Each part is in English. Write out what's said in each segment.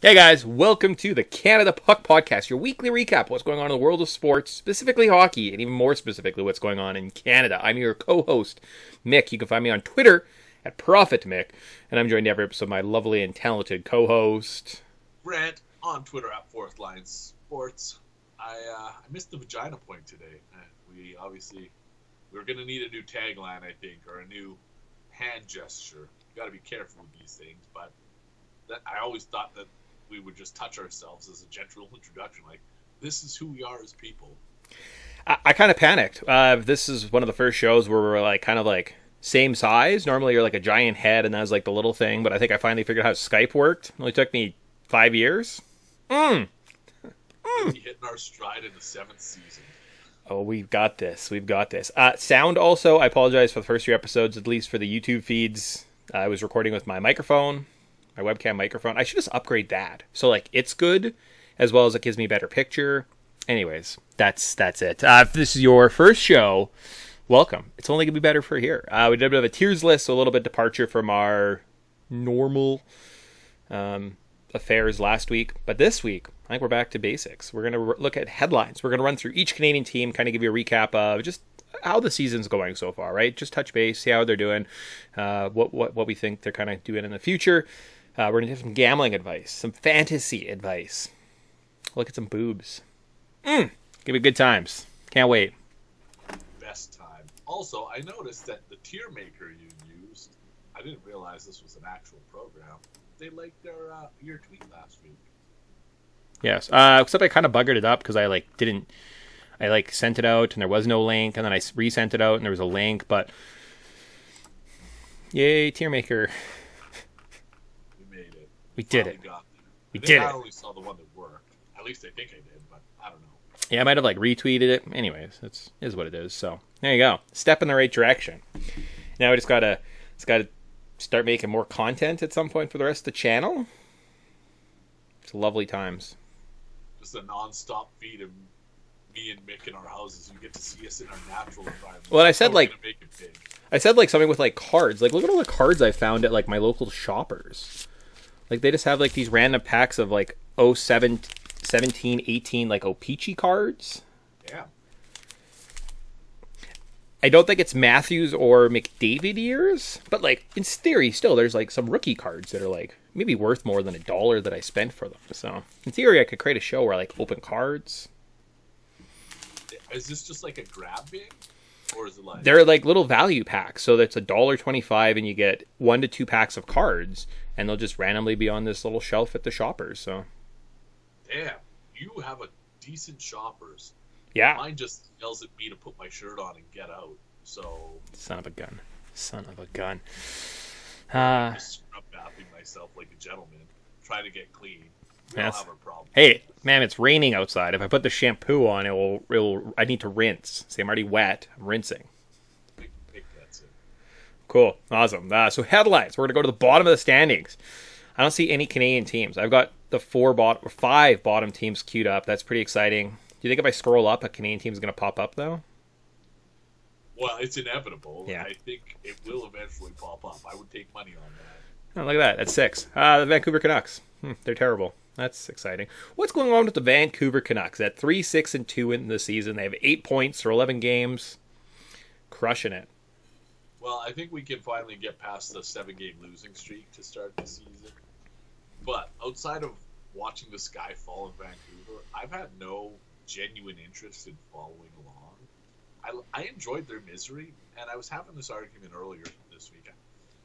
Hey guys, welcome to the Canada Puck Podcast, your weekly recap of what's going on in the world of sports, specifically hockey, and even more specifically what's going on in Canada. I'm your co-host, Mick. You can find me on Twitter at Profit Mick, and I'm joined every episode by my lovely and talented co-host, Grant on Twitter at Fourth Line Sports. I uh, I missed the vagina point today. We obviously we are going to need a new tagline, I think, or a new hand gesture. Got to be careful with these things, but that I always thought that we would just touch ourselves as a gentle introduction, like this is who we are as people. I, I kind of panicked. Uh, this is one of the first shows where we're like kind of like same size. Normally you're like a giant head, and that was like the little thing. But I think I finally figured out how Skype worked. It only took me five years. Mm. Mm. Hitting our stride in the seventh season. Oh, we've got this. We've got this. Uh, sound also, I apologize for the first few episodes, at least for the YouTube feeds. I was recording with my microphone, my webcam microphone. I should just upgrade that. So like it's good, as well as it gives me a better picture. Anyways, that's that's it. Uh, if this is your first show, welcome. It's only gonna be better for here. Uh, we did a bit of a tiers list, so a little bit departure from our normal um, affairs last week, but this week I think we're back to basics. We're going to look at headlines. We're going to run through each Canadian team, kind of give you a recap of just how the season's going so far, right? Just touch base, see how they're doing, uh, what what what we think they're kind of doing in the future. Uh, we're gonna have some gambling advice, some fantasy advice. Look at some boobs. Mm, give me good times. Can't wait. Best time. Also, I noticed that the tier maker you used, I didn't realize this was an actual program. They liked our uh, your tweet last week. Yes. Uh, except I kind of buggered it up because I like didn't. I like sent it out and there was no link, and then I resent it out and there was a link. But yay, tier maker! We made it. We did it. We I did I it. only saw the one that worked. At least I think I did, but I don't know. Yeah, I might have like retweeted it. Anyways, it's is what it is. So there you go. Step in the right direction. Now we just gotta just gotta start making more content at some point for the rest of the channel. It's lovely times. Just a non-stop feed of me and Mick in our houses. You get to see us in our natural environment. Well, I said, like- make it big. I said like something with like cards. Like look at all the cards I found at like my local shoppers. Like they just have like these random packs of like 07, 17, 18 like O-Pee-Chee cards. Yeah. I don't think it's Matthews or McDavid years, but like in theory, still there's like some rookie cards that are like maybe worth more than a dollar that I spent for them. So in theory, I could create a show where I like open cards. Is this just like a grab bag, or is it like? They're like little value packs, so that's a dollar twenty-five, and you get one to two packs of cards, and they'll just randomly be on this little shelf at the shoppers. So Damn, you have a decent shoppers. yeah, Mine just yells at me to put my shirt on and get out. So son of a gun, son of a gun. Uh, just scrub bathing myself like a gentleman, trying to get clean. Yes. don't have a problem. hey, man, it's raining outside. If I put the shampoo on, it will. It will. I need to rinse. See, I'm already wet. I'm rinsing. Mick, Mick gets it. Cool. Awesome. Uh, so headlines. We're going to go to the bottom of the standings. I don't see any Canadian teams. I've got the four bottom or five bottom teams queued up. That's pretty exciting. Do you think if I scroll up, a Canadian team is going to pop up though? Well, it's inevitable. Yeah. I think it will eventually pop up. I would take money on that. Oh, look at that. That's six. Uh, the Vancouver Canucks. Hmm, they're terrible. That's exciting. What's going on with the Vancouver Canucks? At three, six, and two in the season, they have eight points for eleven games, crushing it. Well, I think we can finally get past the seven game losing streak to start the season. But outside of watching the sky fall in Vancouver, I've had no genuine interest in following along. I, I enjoyed their misery, and I was having this argument earlier this week.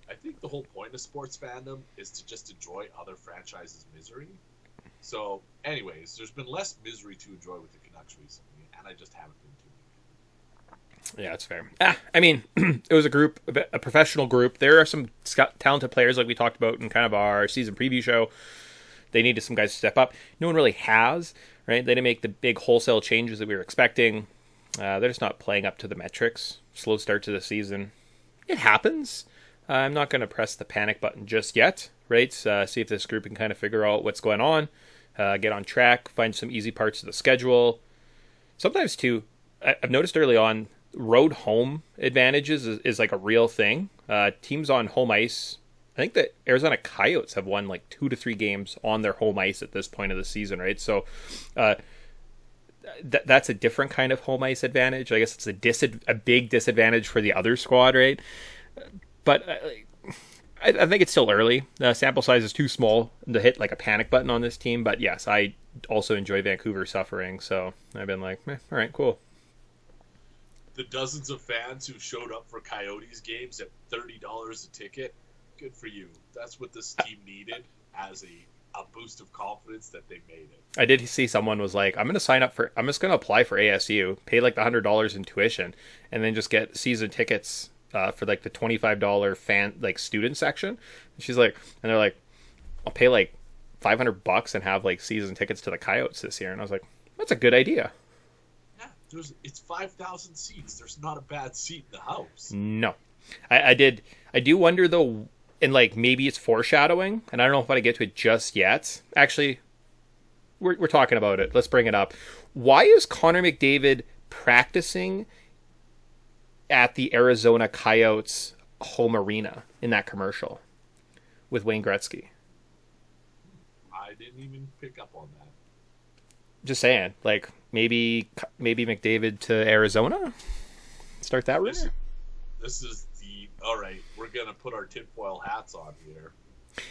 I think the whole point of sports fandom is to just enjoy other franchises' misery. So, anyways, there's been less misery to enjoy with the Canucks recently, and I just haven't been. Yeah, that's fair. Ah, I mean, it was a group, a professional group. There are some talented players, like we talked about in kind of our season preview show. They needed some guys to step up. No one really has, right? They didn't make the big wholesale changes that we were expecting. Uh, they're just not playing up to the metrics. Slow start to the season. It happens. Uh, I'm not going to press the panic button just yet, right? Uh, see if this group can kind of figure out what's going on, uh, get on track, find some easy parts of the schedule. Sometimes, too, I- I've noticed early on, road home advantages is, is like a real thing. Uh, teams on home ice I think the Arizona Coyotes have won like two to three games on their home ice at this point of the season, right? So, uh, th- that's a different kind of home ice advantage. I guess it's a dis a big disadvantage for the other squad, right? But uh, I, I, think it's still early. The sample size is too small to hit like a panic button on this team. But yes, I also enjoy Vancouver suffering, so I've been like, eh, all right, cool. The dozens of fans who showed up for Coyotes games at thirty dollars a ticket, good for you. That's what this team needed as a a boost of confidence that they made it. I did see someone was like, I'm going to sign up for, I'm just going to apply for ASU, pay like the hundred dollars in tuition, and then just get season tickets uh, for like the twenty five dollar fan like student section. And she's like, and they're like, I'll pay like five hundred bucks and have like season tickets to the Coyotes this year. And I was like, that's a good idea. There's it's five thousand seats. There's not a bad seat in the house. No, I, I did. I do wonder though and like maybe it's foreshadowing, and I don't know if I get to it just yet. Actually, we're we're talking about it. Let's bring it up. Why is Connor McDavid practicing at the Arizona Coyotes home arena in that commercial with Wayne Gretzky? I didn't even pick up on that. Just saying, like maybe maybe McDavid to Arizona. Start that rumor. This, this is the all right, we're gonna put our tinfoil hats on here.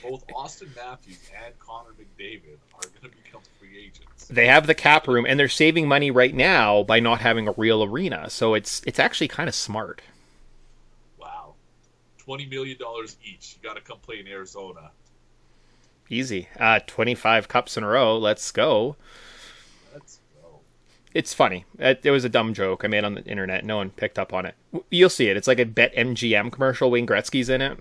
Both Auston Matthews and Connor McDavid are gonna become free agents. They have the cap room, and they're saving money right now by not having a real arena. So it's it's actually kind of smart. Wow, twenty million dollars each. You got to come play in Arizona. Easy. Uh, twenty five cups in a row. Let's go. Let's it's funny. It, it, was a dumb joke I made on the internet. No one picked up on it. You'll see it. It's like a Bet MGM commercial. Wayne Gretzky's in it.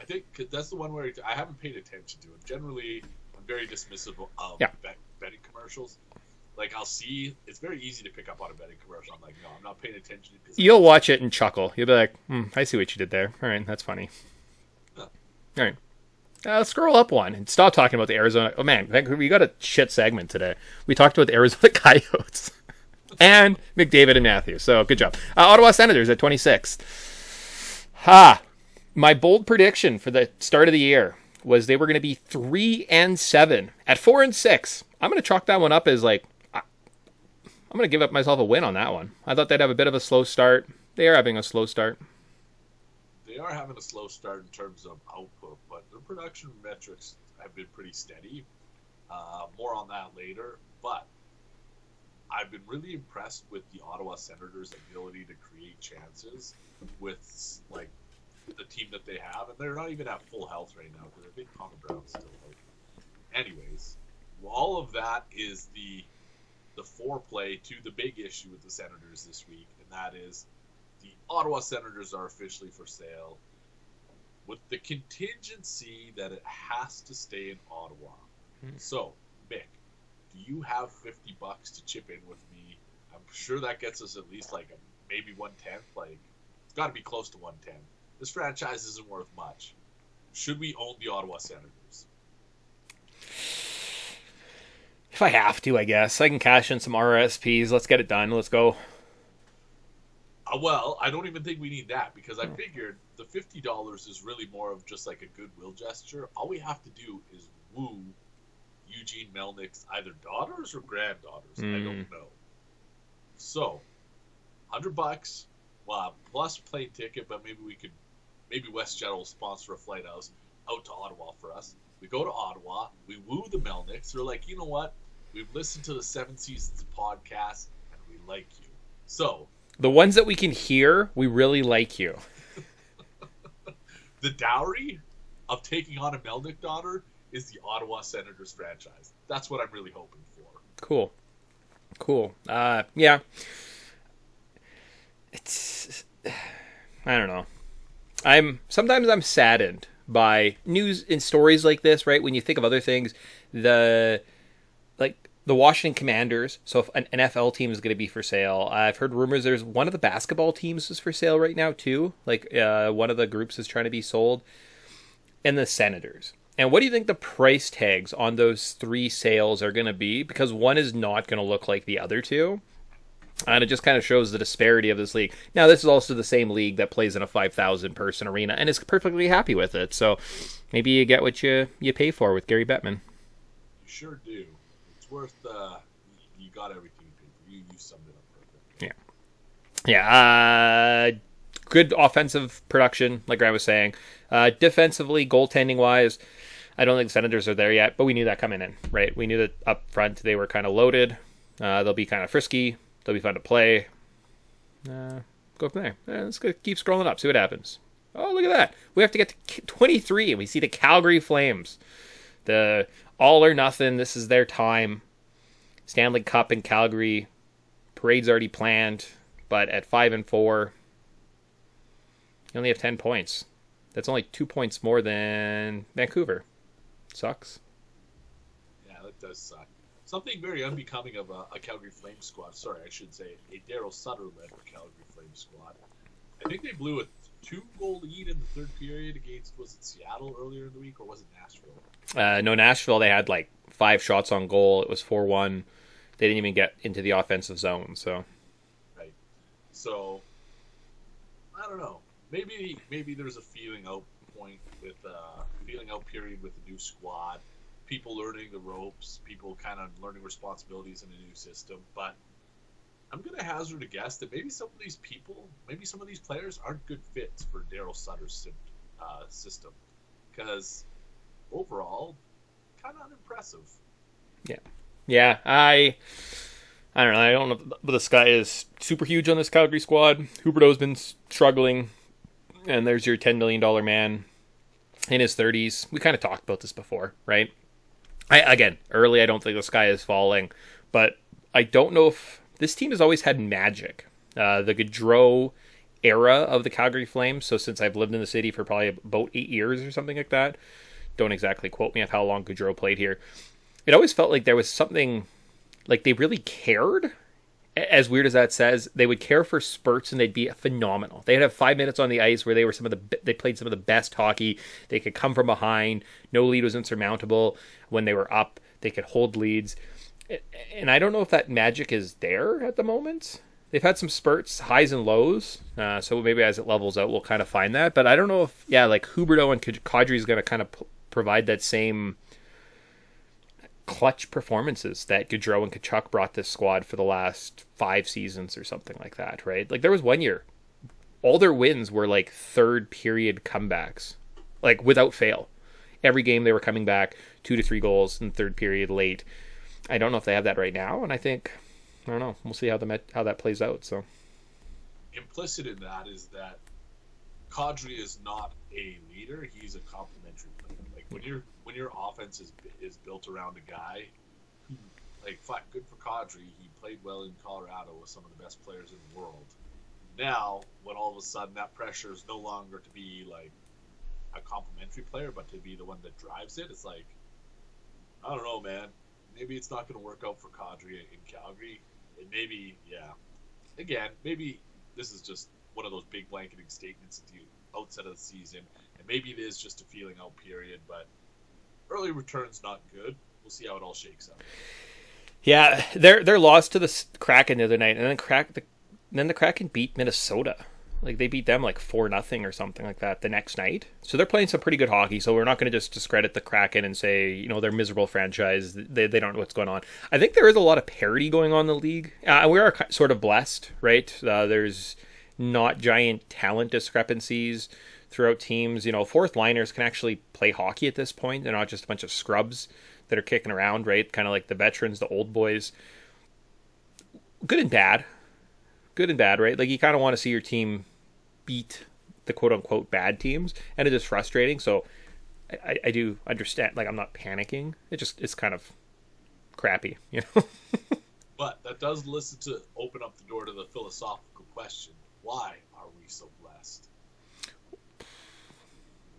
I think that's the one where I haven't paid attention to it. Generally, I'm very dismissive of yeah. bet, betting commercials. Like I'll see, it's very easy to pick up on a betting commercial. I'm like, no, I'm not paying attention. To You'll watch it and chuckle. You'll be like, hmm, I see what you did there. All right, that's funny. All right. Uh, scroll up one and stop talking about the Arizona. Oh man, we got a shit segment today. We talked about the Arizona Coyotes and McDavid and Matthews. So good job. Uh, Ottawa Senators at 26. Ha! My bold prediction for the start of the year was they were going to be three and seven at four and six. I'm going to chalk that one up as like I'm going to give up myself a win on that one. I thought they'd have a bit of a slow start. They are having a slow start they are having a slow start in terms of output, but their production metrics have been pretty steady. Uh, more on that later, but I've been really impressed with the Ottawa Senators' ability to create chances with like the team that they have, and they're not even at full health right now because I think Connor Brown's still out. Anyways, all of that is the the foreplay to the big issue with the Senators this week, and that is the Ottawa Senators are officially for sale with the contingency that it has to stay in Ottawa. Hmm. So, Mick, do you have 50 bucks to chip in with me? I'm sure that gets us at least like a, maybe one tenth. Like, it's got to be close to one tenth. This franchise isn't worth much. Should we own the Ottawa Senators? If I have to, I guess. I can cash in some RSPs. Let's get it done. Let's go. Uh, well, I don't even think we need that because I hmm. figured the fifty dollars is really more of just like a goodwill gesture. All we have to do is woo Eugene Melnyk's either daughters or granddaughters. Mm. I don't hmm. know. So, hundred bucks, well, plus plane ticket, but maybe we could, maybe WestJet will sponsor a flight out out to Ottawa for us. We go to Ottawa, we woo the Melnyks. They're like, you know what? We've listened to the seven seasons podcast, and we like you. So the ones that we can hear, we really like you. the dowry of taking on a Melnyk daughter is the Ottawa Senators franchise. That's what I'm really hoping for. Cool. Cool. Uh, yeah. It's I don't know. I'm sometimes I'm saddened by news and stories like this, right? When you think of other things, the like the Washington Commanders. So if an NFL team is going to be for sale, I've heard rumors there's one of the basketball teams is for sale right now too. Like uh, one of the groups is trying to be sold, and the Senators. And what do you think the price tags on those three sales are going to be? Because one is not going to look like the other two. And it just kind of shows the disparity of this league. Now, this is also the same league that plays in a 5,000 person arena and is perfectly happy with it. So maybe you get what you, you pay for with Gary Bettman. You sure do. Worth, uh, you got everything you. You, summed it up perfect. Yeah. Yeah. Uh, good offensive production, like I was saying. Uh, defensively, goaltending wise, I don't think the Senators are there yet, but we knew that coming in, right? We knew that up front they were kind of loaded. Uh, they'll be kind of frisky. They'll be fun to play. Uh, go from there. Uh, let's keep scrolling up, see what happens. Oh, look at that. We have to get to 23, and we see the Calgary Flames. The all or nothing. This is their time. Stanley Cup in Calgary. Parade's already planned, but at 5 and 4, you only have 10 points. That's only two points more than Vancouver. Sucks. Yeah, that does suck. Something very unbecoming of a, a Calgary Flames squad. Sorry, I should say a Daryl Sutter led Calgary Flames squad. I think they blew a two goal lead in the third period against was it Seattle earlier in the week or was it Nashville? Uh, no, Nashville. They had like five shots on goal. It was four one. They didn't even get into the offensive zone. So Right. So I don't know. Maybe maybe there's a feeling out point with uh feeling out period with the new squad. People learning the ropes, people kind of learning responsibilities in a new system. But I'm gonna hazard a guess that maybe some of these people, maybe some of these players aren't good fits for Daryl Sutter's uh, system, because overall, kind of unimpressive. Yeah. Yeah, I I don't know. I don't know, but this guy is super huge on this Calgary squad. Huberdeau's been struggling, and there's your ten million dollar man in his thirties. We kind of talked about this before, right? I again early. I don't think this guy is falling, but I don't know if this team has always had magic. Uh, the Gaudreau era of the Calgary Flames. So since I've lived in the city for probably about eight years or something like that, don't exactly quote me on how long Gaudreau played here. It always felt like there was something like they really cared. As weird as that says, they would care for spurts and they'd be phenomenal. They'd have five minutes on the ice where they were some of the they played some of the best hockey. They could come from behind. No lead was insurmountable. When they were up, they could hold leads. And I don't know if that magic is there at the moment. They've had some spurts, highs and lows. Uh, so maybe as it levels out, we'll kind of find that. But I don't know if yeah, like Huberdeau and Kadri is going to kind of p- provide that same clutch performances that Gaudreau and Tkachuk brought this squad for the last five seasons or something like that, right? Like there was one year, all their wins were like third period comebacks, like without fail. Every game they were coming back two to three goals in third period late. I don't know if they have that right now, and I think I don't know. We'll see how the how that plays out. So Implicit in that is that Kadri is not a leader; he's a complementary player. Like when your when your offense is is built around a guy, like fuck, good for Kadri. He played well in Colorado with some of the best players in the world. Now, when all of a sudden that pressure is no longer to be like a complementary player, but to be the one that drives it, it's like I don't know, man. Maybe it's not going to work out for Kadri in Calgary. And maybe, yeah. Again, maybe this is just one of those big blanketing statements at the outset of the season, and maybe it is just a feeling out period. But early returns not good. We'll see how it all shakes out. yeah, their their loss to the Kraken the other night, and then crack the then the Kraken beat Minnesota. Like they beat them like four nothing or something like that the next night. So they're playing some pretty good hockey. So we're not going to just discredit the Kraken and say you know they're miserable franchise. They they don't know what's going on. I think there is a lot of parity going on in the league. Uh, we are sort of blessed, right? Uh, there's not giant talent discrepancies throughout teams. You know, fourth liners can actually play hockey at this point. They're not just a bunch of scrubs that are kicking around, right? Kind of like the veterans, the old boys. Good and bad good and bad, right? Like you kind of want to see your team beat the quote unquote bad teams, and it is frustrating. So I, I do understand. Like I'm not panicking. It just it's kind of crappy, you know. But that does listen to open up the door to the philosophical question: Why are we so blessed?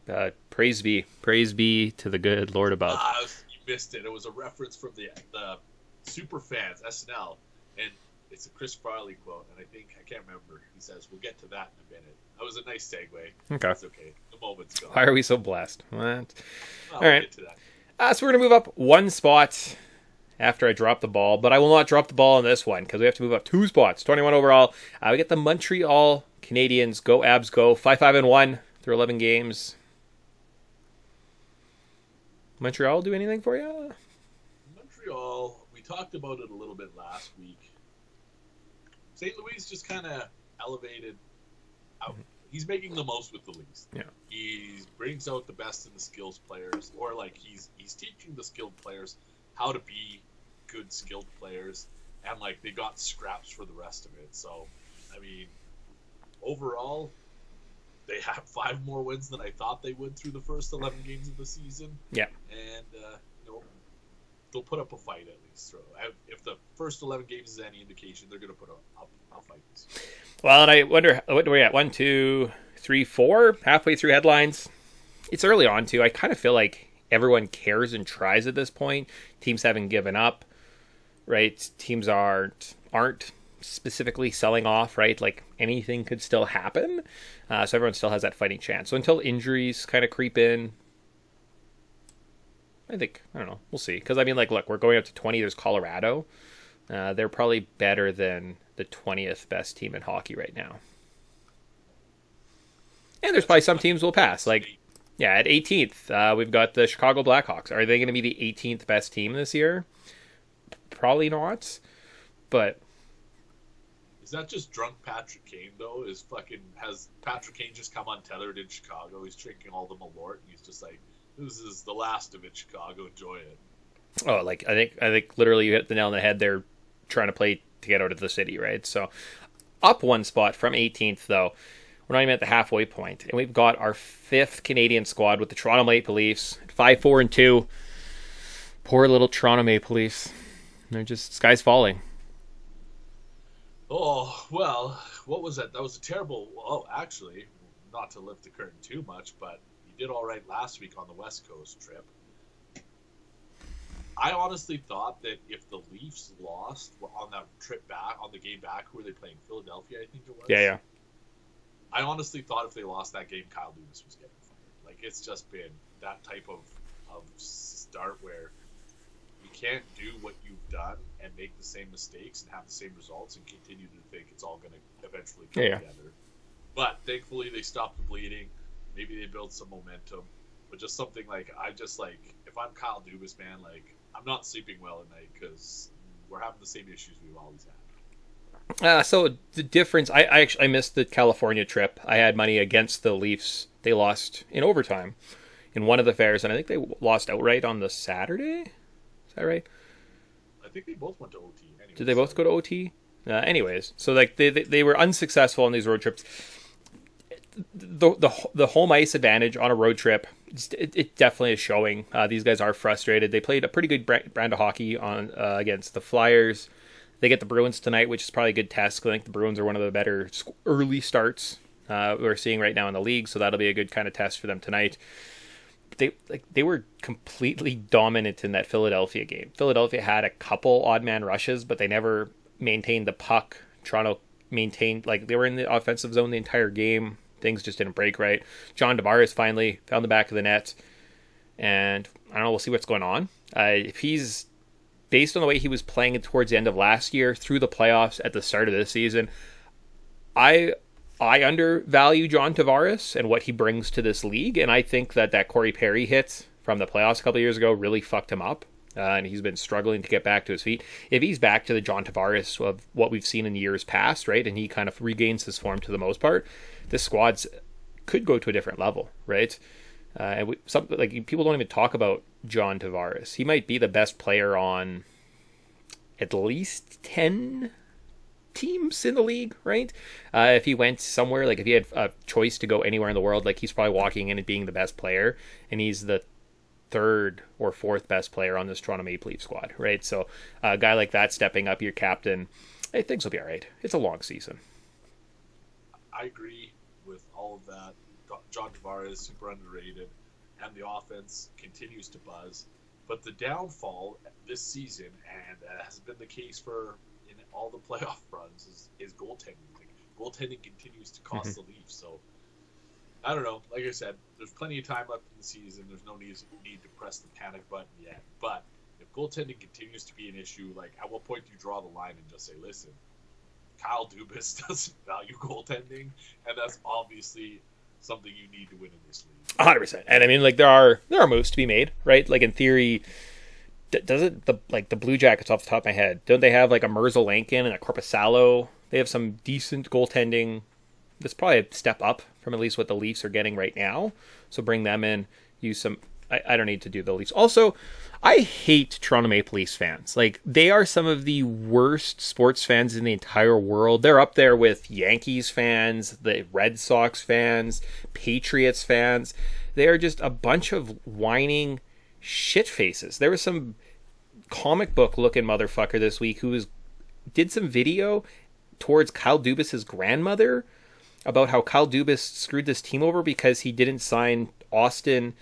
uh, praise be, praise be to the good Lord above. Ah, you missed it. It was a reference from the the super fans SNL, and it's a Chris Farley quote, and I think I can't remember. He says, "We'll get to that in a minute." That was a nice segue. Okay. It's okay. The moment's gone. Why are we so blessed? What? Well, all right. get to that. Uh, so we're gonna move up one spot after I drop the ball, but I will not drop the ball on this one because we have to move up two spots. 21 overall. Uh, we get the Montreal Canadiens. Go Habs, go five five and one through 11 games. Montreal do anything for you? Montreal, we talked about it a little bit last week. St. Louis just kind of elevated out. He's making the most with the least. Yeah. He brings out the best in the skills players, or like he's he's teaching the skilled players how to be good skilled players, and like they got scraps for the rest of it. So, I mean, overall, they have five more wins than I thought they would through the first eleven games of the season. Yeah. And uh, they'll put up a fight at least. So if the first eleven games is any indication, they're going to put up, a fight. Well, and I wonder what are we at? One, two, three, four, halfway through headlines. It's early on too. I kind of feel like everyone cares and tries at this point. Teams haven't given up, right? Teams aren't aren't specifically selling off, right? Like anything could still happen. Uh, so everyone still has that fighting chance. So until injuries kind of creep in, I think I don't know. We'll see. Because I mean, like, look, we're going up to twenty. There's Colorado. Uh, they're probably better than the twentieth best team in hockey right now. And there's probably some teams will pass. Like, yeah, at 18th, uh, we've got the Chicago Blackhawks. Are they going to be the 18th best team this year? Probably not. But is that just drunk Patrick Kane though? Is fucking has Patrick Kane just come untethered in Chicago? He's drinking all the Malort and he's just like, "This is the last of it, Chicago. Enjoy it." Oh, like I think I think literally you hit the nail on the head. They're trying to play to get out of the city, right? So up one spot from 18th though. We're not even at the halfway point, and we've got our fifth Canadian squad with the Toronto Maple Leafs, five, four, and two. Poor little Toronto Maple Leafs. They're just sky's falling. Oh well, what was that? That was a terrible. Oh, actually, not to lift the curtain too much, but did all right last week on the West Coast trip. I honestly thought that if the Leafs lost on that trip back, on the game back, who were they playing? Philadelphia, I think it was. Yeah, yeah. I honestly thought if they lost that game, Kyle Dubas was getting fired. Like it's just been that type of of start where you can't do what you've done and make the same mistakes and have the same results and continue to think it's all going to eventually come yeah. together. But thankfully, they stopped the bleeding. Maybe they build some momentum. But just something like I just like if I'm Kyle Dubas, man, like I'm not sleeping well at night because we're having the same issues we've always had. Uh, so the difference, I, I actually I missed the California trip. I had money against the Leafs. They lost in overtime in one of the fairs, and I think they lost outright on the Saturday. Is that right? I think they both went to OT. Did they both go to OT? Uh, anyways, so like they, they they were unsuccessful on these road trips. The the the home ice advantage on a road trip, it, it definitely is showing. Uh, these guys are frustrated. They played a pretty good brand of hockey on uh, against the Flyers. They get the Bruins tonight, which is probably a good test. I think the Bruins are one of the better early starts uh, we're seeing right now in the league, so that'll be a good kind of test for them tonight. They like they were completely dominant in that Philadelphia game. Philadelphia had a couple odd man rushes, but they never maintained the puck. Toronto maintained like they were in the offensive zone the entire game. Things just didn't break right. John Tavares finally found the back of the net, and I don't know. We'll see what's going on. Uh, if he's based on the way he was playing towards the end of last year through the playoffs at the start of this season, I I undervalue John Tavares and what he brings to this league, and I think that that Corey Perry hit from the playoffs a couple years ago really fucked him up. Uh, and he's been struggling to get back to his feet. If he's back to the John Tavares of what we've seen in years past, right, and he kind of regains his form to the most part, this squad's could go to a different level, right? Uh, and we, some, like people don't even talk about John Tavares. He might be the best player on at least ten teams in the league, right? Uh, if he went somewhere, like if he had a choice to go anywhere in the world, like he's probably walking in and being the best player, and he's the third or fourth best player on this Toronto Maple Leaf squad, right? So a guy like that stepping up, your captain, hey, things will be all right. It's a long season. I agree with all of that. John Tavares super underrated, and the offense continues to buzz. But the downfall this season, and uh, has been the case for in all the playoff runs, is, is goaltending. Like, goaltending continues to cost the Leafs. So I don't know. Like I said, there's plenty of time left in the season. There's no need need to press the panic button yet. But if goaltending continues to be an issue, like at what point do you draw the line and just say, listen, Kyle Dubas doesn't value goaltending, and that's obviously something you need to win in this league. hundred percent. And I mean, like there are there are moves to be made, right? Like in theory, d- doesn't the like the Blue Jackets off the top of my head? Don't they have like a Merzlikin and a Korpisalo? They have some decent goaltending. That's probably a step up from at least what the Leafs are getting right now. So bring them in. Use some. I, I don't need to do the Leafs. Also, I hate Toronto Maple Leafs fans. Like they are some of the worst sports fans in the entire world. They're up there with Yankees fans, the Red Sox fans, Patriots fans. They are just a bunch of whining shit faces. There was some comic book looking motherfucker this week who was did some video towards Kyle Dubas's grandmother about how Kyle Dubas screwed this team over because he didn't sign Auston,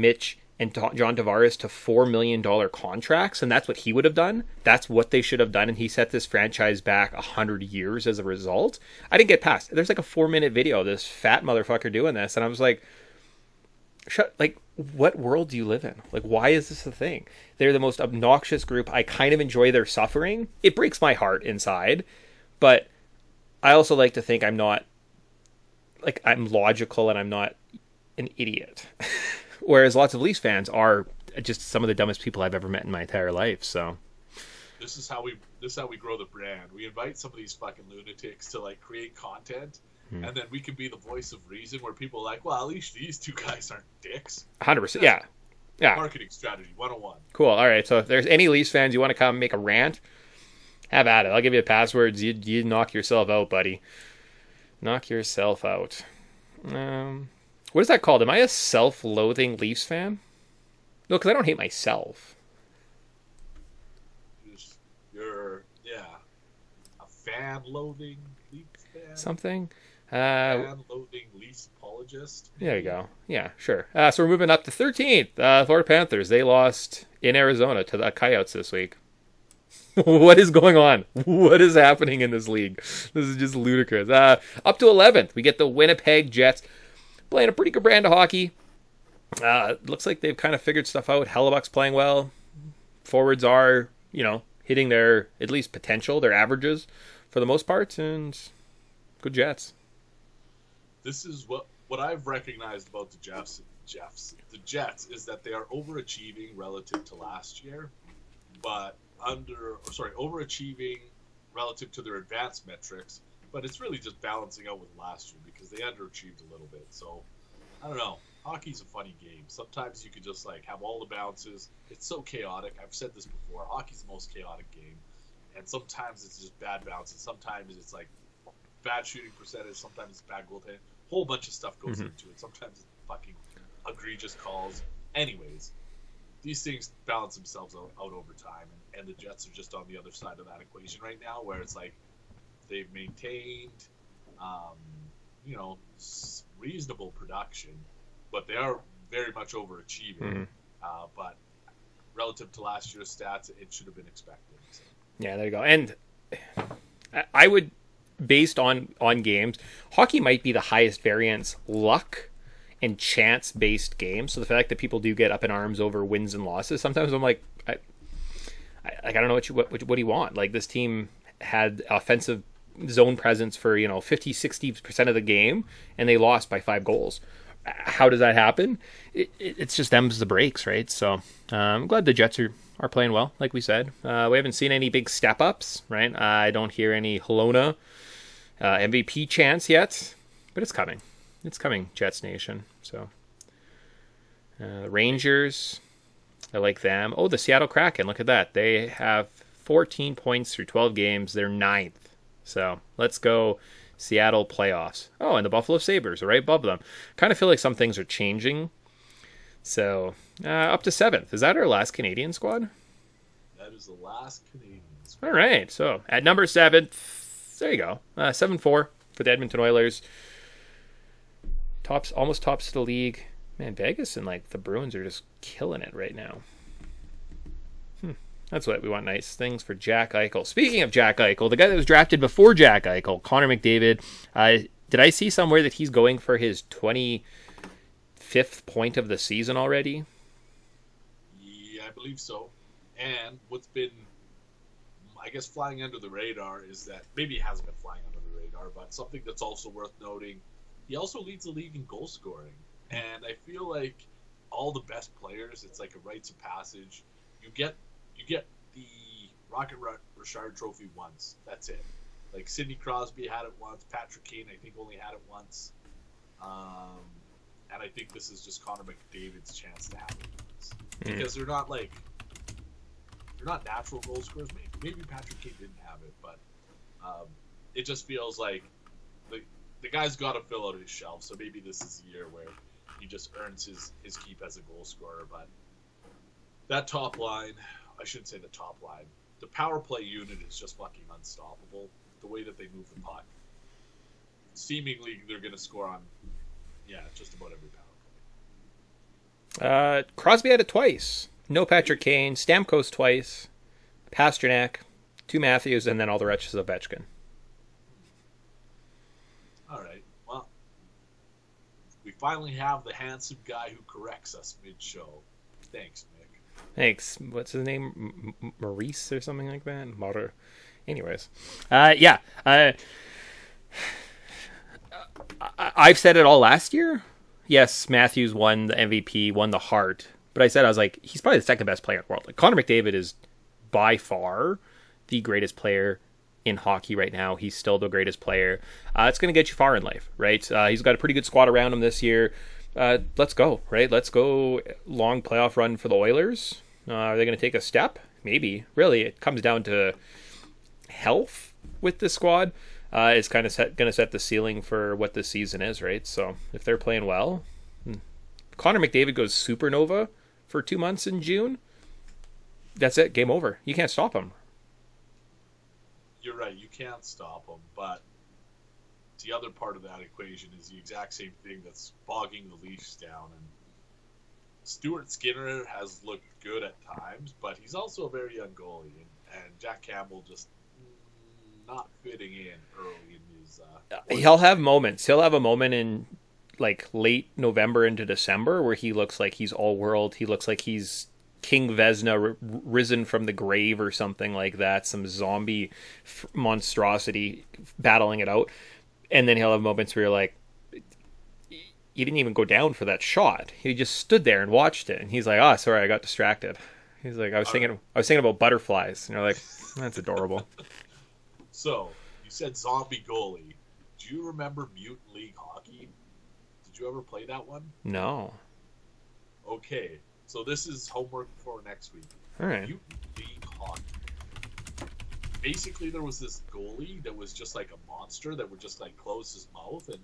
Mitch, and John Tavares to four million dollar contracts, and that's what he would have done. That's what they should have done, and he set this franchise back a hundred years as a result. I didn't get past. There's like a four minute video of this fat motherfucker doing this, and I was like, "Shut!" Like, what world do you live in? Like, why is this a thing? They're the most obnoxious group. I kind of enjoy their suffering. It breaks my heart inside, but I also like to think I'm not like I'm logical and I'm not an idiot. Whereas lots of Leafs fans are just some of the dumbest people I've ever met in my entire life. So this is how we this is how we grow the brand. We invite some of these fucking lunatics to like create content, hmm. and then we can be the voice of reason. Where people are like, well, at least these two guys aren't dicks. Hundred percent, yeah, yeah. Marketing strategy one on one. Cool. All right. So if there's any Leafs fans you want to come make a rant, have at it. I'll give you the passwords. You you knock yourself out, buddy. Knock yourself out. Um, what is that called? Am I a self-loathing Leafs fan? No, because I don't hate myself. You're yeah, a fan-loathing Leafs fan. Something. Uh, fan-loathing Leafs apologist. There you go. Yeah, sure. Uh, so we're moving up to 13th. Uh, Florida Panthers. They lost in Arizona to the Coyotes this week. what is going on? What is happening in this league? This is just ludicrous. Uh, up to 11th, we get the Winnipeg Jets playing a pretty good brand of hockey. Uh, looks like they've kind of figured stuff out. Hellebuyck's playing well. Forwards are, you know, hitting their at least potential, their averages for the most part, and good Jets. This is what what I've recognized about the Jets. Jeffs, the Jets is that they are overachieving relative to last year, but under, or sorry, overachieving relative to their advanced metrics, but it's really just balancing out with last year because they underachieved a little bit. So I don't know. Hockey's a funny game. Sometimes you can just like have all the bounces. It's so chaotic. I've said this before. Hockey's the most chaotic game, and sometimes it's just bad bounces. Sometimes it's like bad shooting percentage. Sometimes it's bad goaltending. A whole bunch of stuff goes mm-hmm. into it. Sometimes it's fucking egregious calls. Anyways, these things balance themselves out, out over time, and, and the Jets are just on the other side of that equation right now, where it's like they've maintained, um, you know, reasonable production, but they are very much overachieving. Mm-hmm. Uh, but relative to last year's stats, it should have been expected. So. Yeah, there you go. And I would, based on on games, hockey might be the highest variance luck and chance based games. So the fact that people do get up in arms over wins and losses, sometimes I'm like, I, I like I don't know what you what, what do you want? Like this team had offensive zone presence for you know 50 60 percent of the game and they lost by five goals how does that happen it, it, it's just them's the breaks right so uh, i'm glad the jets are are playing well like we said uh, we haven't seen any big step ups right i don't hear any Halona uh, mvp chance yet but it's coming it's coming, Jets Nation. So, uh, Rangers, I like them. Oh, the Seattle Kraken, look at that. They have 14 points through 12 games. They're ninth. So let's go Seattle playoffs. Oh, and the Buffalo Sabres are right above them. Kind of feel like some things are changing. So uh, up to seventh. Is that our last Canadian squad? That is the last Canadian squad. All right. So at number seventh, there you go. Uh, 7 4 for the Edmonton Oilers tops almost tops the league. Man, Vegas and like the Bruins are just killing it right now. That's what we want. Nice things for Jack Eichel. Speaking of Jack Eichel, the guy that was drafted before Jack Eichel, Connor McDavid. Uh, did I see somewhere that he's going for his twenty fifth point of the season already? Yeah, I believe so. And what's been, I guess, flying under the radar is that maybe it hasn't been flying under the radar, but something that's also worth noting, he also leads the league in goal scoring. And I feel like all the best players, it's like a rites of passage. You get you get the Rocket Richard Trophy once. That's it. Like Sidney Crosby had it once. Patrick Kane, I think, only had it once. Um, and I think this is just Connor McDavid's chance to have it once. Mm. because they're not like they're not natural goal scorers. Maybe, maybe Patrick Kane didn't have it, but um, it just feels like the the guy's got to fill out his shelf. So maybe this is the year where he just earns his his keep as a goal scorer. But that top line, I shouldn't say the top line. The power play unit is just fucking unstoppable. The way that they move the puck, seemingly they're going to score on, yeah, just about every power play. Uh, Crosby had it twice. No Patrick Kane. Stamkos twice. Pastrnak. Two Matthews, and then all the wretches of Ovechkin. All right. Well, we finally have the handsome guy who corrects us mid-show. Thanks, Mick. Thanks. What's his name? M- Maurice or something like that? Mar- Anyways. Uh, yeah. Uh, I've said it all last year. Yes, Matthews won the MVP, won the Hart. But I said, I was like, he's probably the second best player in the world. Like, Connor McDavid is by far the greatest player in hockey right now. He's still the greatest player. Uh, it's going to get you far in life, right? Uh, he's got a pretty good squad around him this year. Uh, let's go, right? Let's go long playoff run for the Oilers. Uh, are they going to take a step? Maybe. Really, it comes down to health with the squad. Uh, is kind of going to set the ceiling for what this season is, right? So if they're playing well, hmm. Connor McDavid goes supernova for two months in June. That's it. Game over. You can't stop him. You're right. You can't stop him, but the other part of that equation is the exact same thing that's bogging the Leafs down. And Stuart Skinner has looked good at times, but he's also a very young goalie, and, and Jack Campbell just not fitting in early in his. Uh, He'll have moments. He'll have a moment in like late November into December where he looks like he's all world. He looks like he's King Vezina r- risen from the grave or something like that. Some zombie f- monstrosity battling it out, and then he'll have moments where you're like, he didn't even go down for that shot. He just stood there and watched it, and he's like, "Ah, oh, sorry, I got distracted." He's like, "I was thinking, I was thinking about butterflies," and you're like, "That's adorable." So you said zombie goalie. Do you remember Mutant League Hockey? Did you ever play that one? No. Okay, so this is homework for next week. All right. Mutant League Hockey. Basically, there was this goalie that was just like a monster that would just like close his mouth and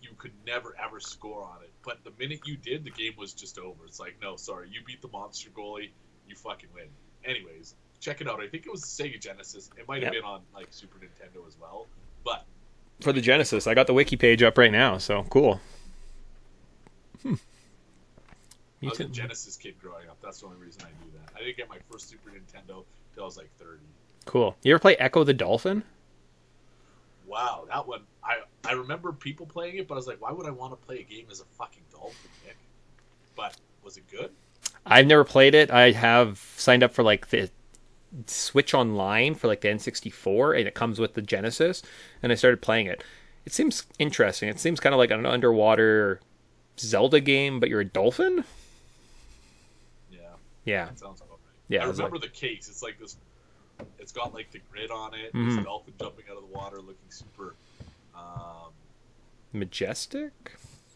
you could never ever score on it. But the minute you did, the game was just over. It's like, no, sorry, you beat the monster goalie, you fucking win. Anyways, check it out. I think it was Sega Genesis. It might have Yep. been on like Super Nintendo as well. But for the Genesis. I got the wiki page up right now, so cool. Hmm. I was a Genesis kid growing up. That's the only reason I knew that. I didn't get my first Super Nintendo till I was like 30. Cool. You ever play Ecco the Dolphin? Wow, that one. I I remember people playing it, but I was like, why would I want to play a game as a fucking dolphin, Nick? But was it good? I've never played it. I have signed up for like the Switch Online for like the N64, and it comes with the Genesis, and I started playing it. It seems interesting. It seems kind of like an underwater Zelda game, but you're a dolphin. Yeah, Yeah, that sounds about right. Yeah, I remember the case. It's like this. It's got like the grid on it. Mhm. This dolphin jumping out of the water, looking super. Um, majestic.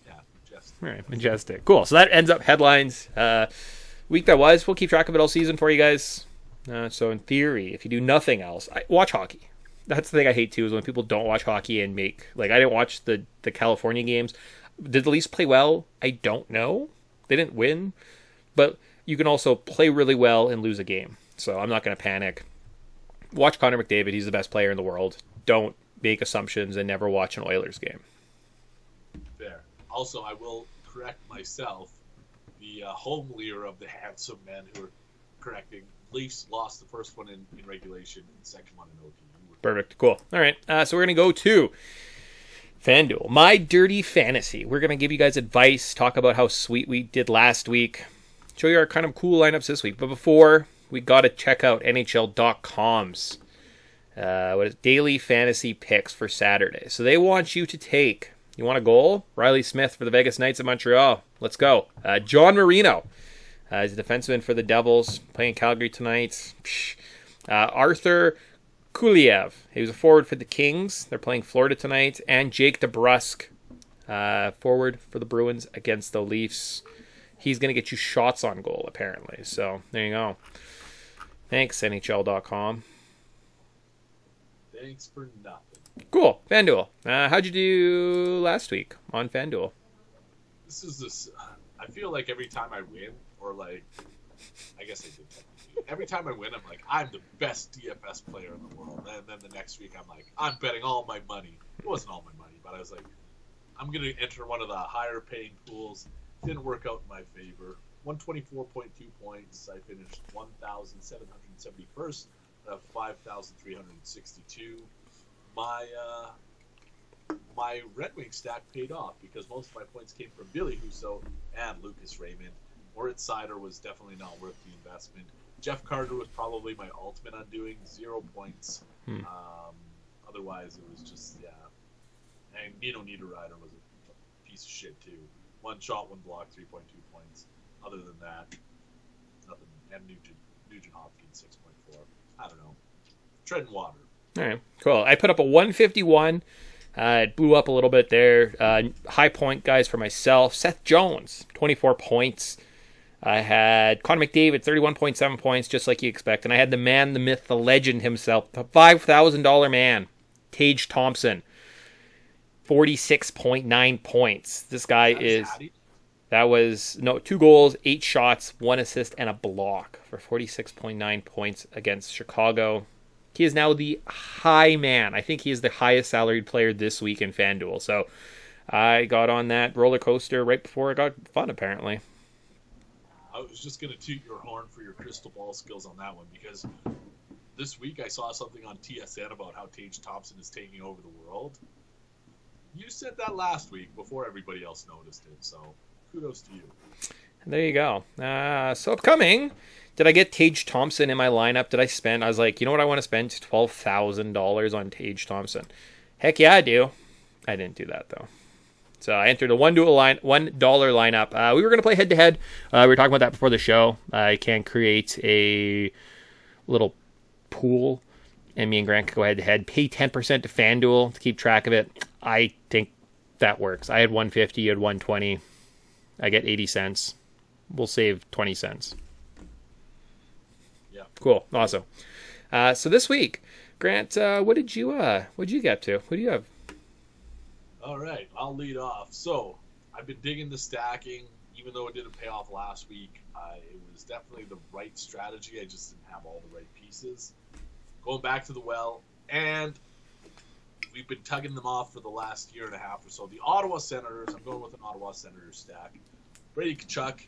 yeah, just All right, majestic. Cool. So that ends up headlines. Uh, week that was. We'll keep track of it all season for you guys. Uh, so in theory, if you do nothing else, I, watch hockey. That's the thing I hate too is when people don't watch hockey and make like I didn't watch the the California games. Did the Leafs play well? I don't know. They didn't win, but you can also play really well and lose a game. So I'm not going to panic. Watch Connor McDavid. He's the best player in the world. Don't make assumptions and never watch an Oilers game. there. Also, I will correct myself. The uh, homelier of the handsome men who are correcting. Leafs lost the first one in, in regulation and the second one in OT. Perfect. Cool. All right. Uh, so we're going to go to FanDuel. My dirty fantasy. We're going to give you guys advice, talk about how sweet we did last week, show you our kind of cool lineups this week. But before we got to check out NHL.com's uh, what is daily fantasy picks for Saturday. So they want you to take. You want a goal? Reilly Smith for the Vegas Knights of Montreal. Let's go. Uh, John Marino. Uh, he's a defenseman for the Devils, playing Calgary tonight. Uh, Arthur Kaliyev. He was a forward for the Kings. They're playing Florida tonight. And Jake DeBrusk, uh, forward for the Bruins against the Leafs. He's going to get you shots on goal, apparently. So there you go. Thanks, NHL.com. Thanks for nothing. Cool. FanDuel. Uh, how'd you do last week on FanDuel? This is this. I feel like every time I win, or like, I guess I did. Every time I win, I'm like, I'm the best DFS player in the world. And then the next week, I'm like, I'm betting all my money. It wasn't all my money, but I was like, I'm going to enter one of the higher paying pools. Didn't work out in my favor. 124.2 points. I finished 1,771st out of 5,362. My uh, my Red Wing stack paid off because most of my points came from Ville Husso and Lucas Raymond. Moritz Seider was definitely not worth the investment. Jeff Carter was probably my ultimate undoing, zero points. Hmm. Um, otherwise, it was just yeah. And Nino Niederreiter was a piece of shit too. One shot, one block, three point two points. Other than that, nothing. And Nugent, Nugent Hopkins, six point four. I don't know. Treading water. All right, cool. I put up a 151. Uh, it blew up a little bit there. Uh, high point guys for myself. Seth Jones, 24 points. I had Connor McDavid, 31.7 points, just like you expect. And I had the man, the myth, the legend himself, the $5,000 man, Tage Thompson, 46.9 points. This guy is. Hattie. That was no two goals, eight shots, one assist, and a block for 46.9 points against Chicago. He is now the high man. I think he is the highest salaried player this week in FanDuel. So I got on that roller coaster right before it got fun, apparently. I was just gonna toot your horn for your crystal ball skills on that one because this week I saw something on TSN about how Tage Thompson is taking over the world. You said that last week before everybody else noticed it, so kudos to you. There you go. Uh, so upcoming, did I get Tage Thompson in my lineup? Did I spend? I was like, you know what, I want to spend twelve thousand dollars on Tage Thompson. Heck yeah, I do. I didn't do that though. So I entered a one dual line, one dollar lineup. Uh, we were going to play head to head. We were talking about that before the show. I can create a little pool, and me and Grant can go head to head. Pay ten percent to FanDuel to keep track of it. I think that works. I had one fifty. You had one twenty. I get eighty cents. We'll save twenty cents. Yeah. Cool. Awesome. Uh, so this week, Grant, uh, what did you uh, what did you get to? What do you have? All right, I'll lead off. So I've been digging the stacking, even though it didn't pay off last week. I, it was definitely the right strategy. I just didn't have all the right pieces. Going back to the well, and we've been tugging them off for the last year and a half or so. The Ottawa Senators. I'm going with an Ottawa Senators stack. Brady Tkachuk,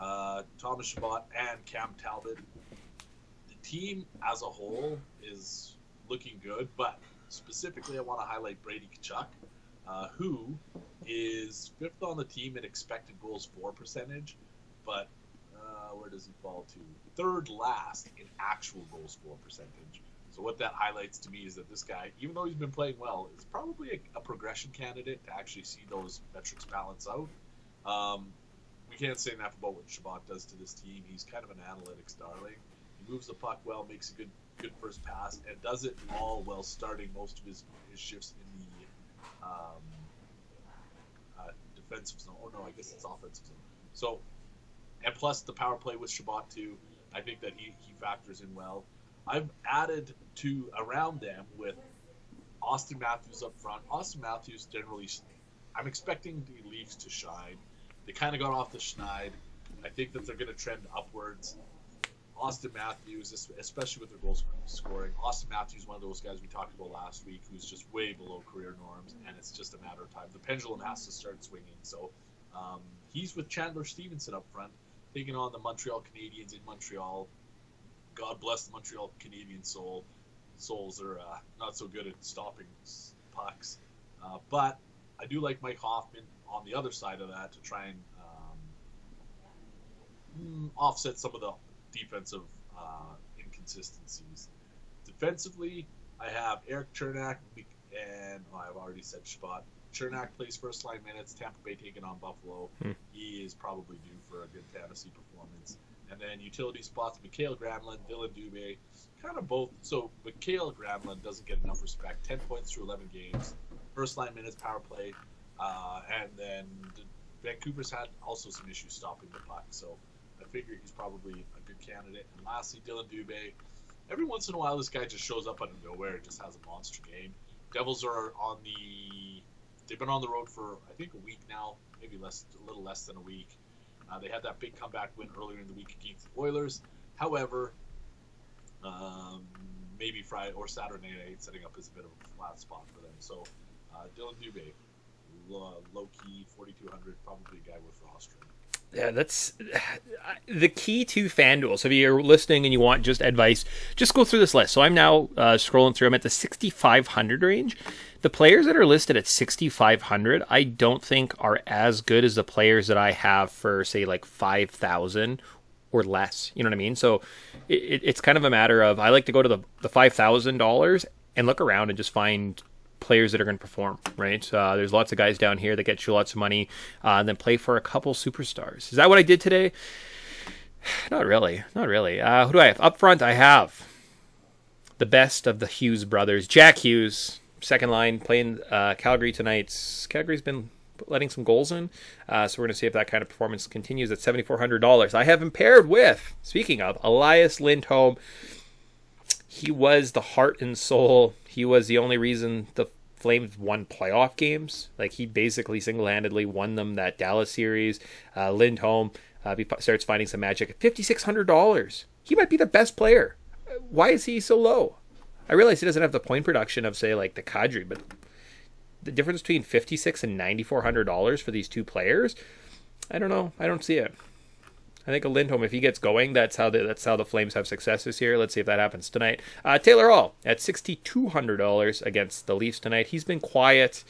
uh, Thomas Chabot, and Cam Talbot. The team as a whole is looking good, but specifically, I want to highlight Brady Tkachuk uh, who is fifth on the team in expected goals for percentage, but uh, where does he fall to? Third last in actual goals for percentage. So what that highlights to me is that this guy, even though he's been playing well, is probably a, a progression candidate to actually see those metrics balance out. Um, we can't say enough about what Chabot does to this team. He's kind of an analytics darling. He moves the puck well, makes a good good first pass, and does it all while starting most of his, his shifts in the um, uh, defensive zone. Oh no, I guess it's offensive zone. So, and plus the power play with Chabot too. I think that he, he factors in well. I've added to around them with Auston Matthews up front. Auston Matthews generally, I'm expecting the Leafs to shine. They kind of got off the schneid. I think that they're going to trend upwards. Auston Matthews, especially with their goal scoring. Auston Matthews, one of those guys we talked about last week, who's just way below career norms, and it's just a matter of time. The pendulum has to start swinging. So um, he's with Chandler Stephenson up front, taking on the Montreal Canadiens in Montreal. God bless the Montreal Canadian soul. Souls are uh, not so good at stopping pucks, uh, but I do like Mike Hoffman on the other side of that to try and um, offset some of the defensive uh, inconsistencies. Defensively, I have Erik Cernak and oh, I've already said Spot. Chernak plays first line minutes. Tampa Bay taking on Buffalo. Hmm. He is probably due for a good fantasy performance. And then utility spots: Mikael Granlund, Dillon Dubé, kind of both. So Mikael Granlund doesn't get enough respect. Ten points through eleven games. First line minutes, power play, uh, and then Vancouver's had also some issues stopping the puck. So I figure he's probably a good candidate. And lastly, Dillon Dubé. Every once in a while, this guy just shows up out of nowhere and just has a monster game. Devils are on the. They've been on the road for I think a week now, maybe less, a little less than a week. Uh, they had that big comeback win earlier in the week against the Oilers. However, um, maybe Friday or Saturday night setting up as a bit of a flat spot for them. So uh, Dillon Dubé, low, low key, 4200, probably a guy with rostering. Yeah, that's the key to FanDuel. So if you're listening and you want just advice, just go through this list. So I'm now uh, scrolling through. I'm at the 6,500 range. The players that are listed at 6,500, I don't think are as good as the players that I have for say like 5,000 or less. You know what I mean? So it, it's kind of a matter of I like to go to the the five thousand dollars and look around and just find players that are going to perform, right? Uh, there's lots of guys down here that get you lots of money, uh, and then play for a couple superstars. Is that what I did today? Not really, not really. Uh, who do I have up front? I have the best of the Hughes brothers, Jack Hughes, second line, playing uh, Calgary tonight. Calgary's been letting some goals in, uh, so we're going to see if that kind of performance continues at seventy four hundred dollars. I have him paired with, speaking of Elias Lindholm. He was the heart and soul. He was the only reason the Flames won playoff games. Like he basically single handedly won them that Dallas series. Uh, Lindholm uh, starts finding some magic at fifty six hundred dollars. He might be the best player. Why is he so low? I realize he doesn't have the point production of say like the Kadri, but the difference between fifty six and ninety four hundred dollars for these two players, I don't know. I don't see it. I think a Lindholm, if he gets going, that's how the that's how the Flames have success this year. Let's see if that happens tonight. Uh, Taylor Hall at sixty two hundred dollars against the Leafs tonight. He's been quiet,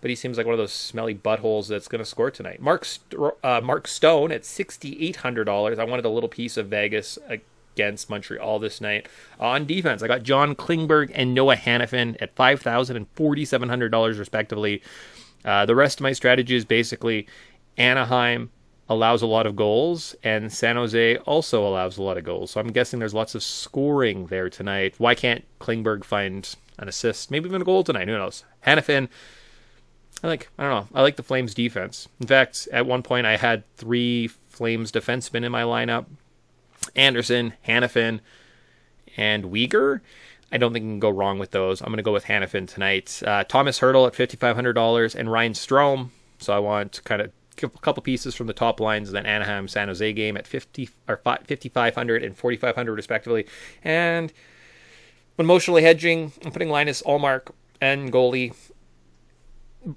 but he seems like one of those smelly buttholes that's going to score tonight. Mark St- uh, Mark Stone at sixty eight hundred dollars. I wanted a little piece of Vegas against Montreal this night. On defense, I got John Klingberg and Noah Hanifin at five thousand and forty seven hundred dollars respectively. Uh, the rest of my strategy is basically Anaheim allows a lot of goals, and San Jose also allows a lot of goals. So I'm guessing there's lots of scoring there tonight. Why can't Klingberg find an assist, maybe even a goal tonight? Who knows? Hanifin, I like. I don't know. I like the Flames defense. In fact, at one point I had three Flames defensemen in my lineup: Anderson, Hanifin, and Weegar. I don't think you can go wrong with those. I'm going to go with Hanifin tonight. Uh, Thomas Hertl at $5,500 and Ryan Strome. So I want kind of a couple pieces from the top lines of that Anaheim San Jose game at 50 or 5500 and 4500 respectively. And when emotionally hedging, I'm putting Linus Ullmark and goalie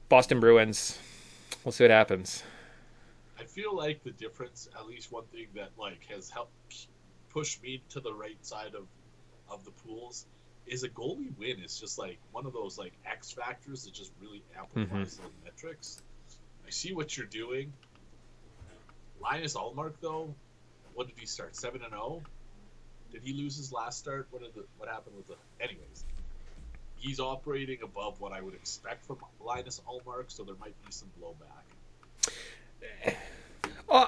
Boston Bruins. We'll see what happens. I feel like the difference, at least one thing that like has helped push me to the right side of of the pools is a goalie win is just like one of those like X factors that just really amplifies mm-hmm. those metrics. I see what you're doing. Linus Ullmark, though, what did he start? Seven and zero. Did he lose his last start? What did the what happened with the? Anyways, he's operating above what I would expect from Linus Ullmark, so there might be some blowback. Uh,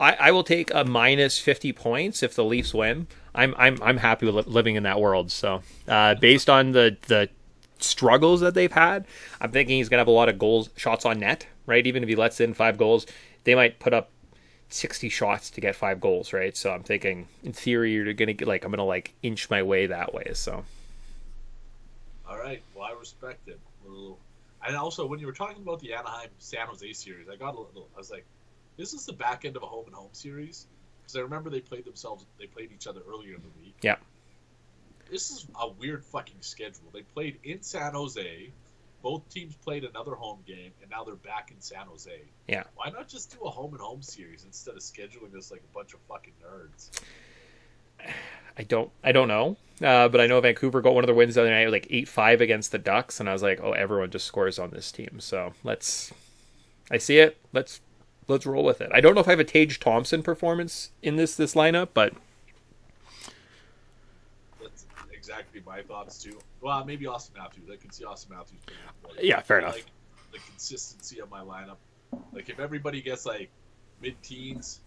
I, I will take a minus fifty points if the Leafs win. I'm I'm I'm happy with living in that world. So, uh, based on the the struggles that they've had, I'm thinking he's gonna have a lot of goals, shots on net. Right, even if he lets in five goals, they might put up 60 shots to get five goals, right? So I'm thinking, in theory, you're gonna get like I'm gonna like inch my way that way. So. All right. Well, I respect it. Well, And also, when you were talking about the Anaheim San Jose series, I got a little. I was like, this is the back end of a home and home series because I remember they played themselves. They played each other earlier in the week. Yeah. This is a weird fucking schedule. They played in San Jose. Both teams played another home game, and now they're back in San Jose. Yeah. Why not just do a home and home series instead of scheduling this like a bunch of fucking nerds? I don't I don't know. Uh, but I know Vancouver got one of their wins the other night, like eight five against the Ducks, and I was like, oh, everyone just scores on this team. So let's. I see it. Let's let's roll with it. I don't know if I have a Tage Thompson performance in this this lineup, but that's exactly my thoughts too. Well, maybe Auston Matthews. I can see Auston Matthews. Yeah, fair enough. Like the consistency of my lineup. Like if everybody gets like mid-teens,